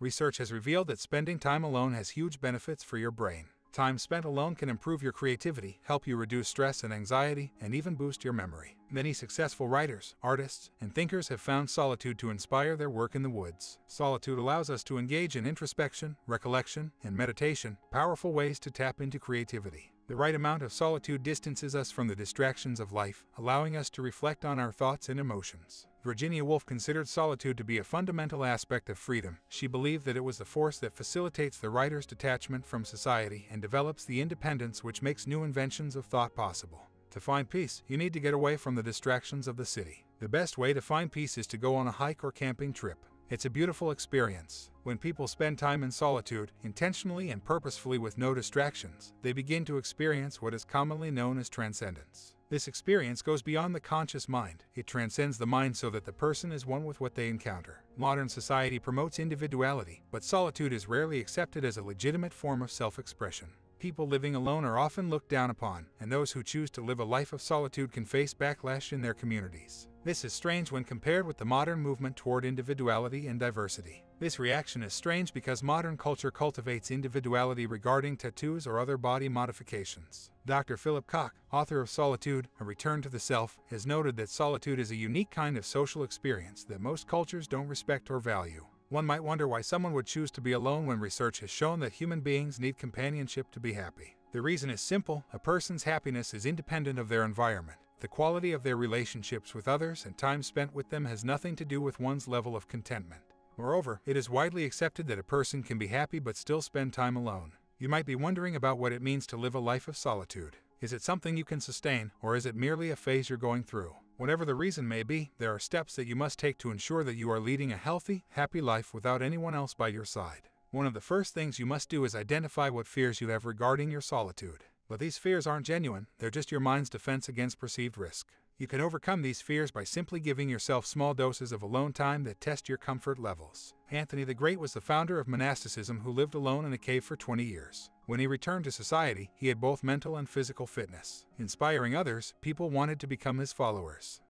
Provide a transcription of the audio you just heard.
Research has revealed that spending time alone has huge benefits for your brain. Time spent alone can improve your creativity, help you reduce stress and anxiety, and even boost your memory. Many successful writers, artists, and thinkers have found solitude to inspire their work in the woods. Solitude allows us to engage in introspection, recollection, and meditation, powerful ways to tap into creativity. The right amount of solitude distances us from the distractions of life, allowing us to reflect on our thoughts and emotions. Virginia Woolf considered solitude to be a fundamental aspect of freedom. She believed that it was the force that facilitates the writer's detachment from society and develops the independence which makes new inventions of thought possible. To find peace, you need to get away from the distractions of the city. The best way to find peace is to go on a hike or camping trip. It's a beautiful experience. When people spend time in solitude, intentionally and purposefully with no distractions, they begin to experience what is commonly known as transcendence. This experience goes beyond the conscious mind. It transcends the mind so that the person is one with what they encounter. Modern society promotes individuality, but solitude is rarely accepted as a legitimate form of self-expression. People living alone are often looked down upon, and those who choose to live a life of solitude can face backlash in their communities. This is strange when compared with the modern movement toward individuality and diversity. This reaction is strange because modern culture cultivates individuality regarding tattoos or other body modifications. Dr. Philip Koch, author of Solitude, A Return to the Self, has noted that solitude is a unique kind of social experience that most cultures don't respect or value. One might wonder why someone would choose to be alone when research has shown that human beings need companionship to be happy. The reason is simple a person's happiness is independent of their environment. The quality of their relationships with others and time spent with them has nothing to do with one's level of contentment. Moreover, it is widely accepted that a person can be happy but still spend time alone. You might be wondering about what it means to live a life of solitude. Is it something you can sustain, or is it merely a phase you're going through? Whatever the reason may be, there are steps that you must take to ensure that you are leading a healthy, happy life without anyone else by your side. One of the first things you must do is identify what fears you have regarding your solitude. But these fears aren't genuine, they're just your mind's defense against perceived risk. You can overcome these fears by simply giving yourself small doses of alone time that test your comfort levels. Anthony the Great was the founder of monasticism who lived alone in a cave for 20 years. When he returned to society, he had both mental and physical fitness. Inspiring others, people wanted to become his followers.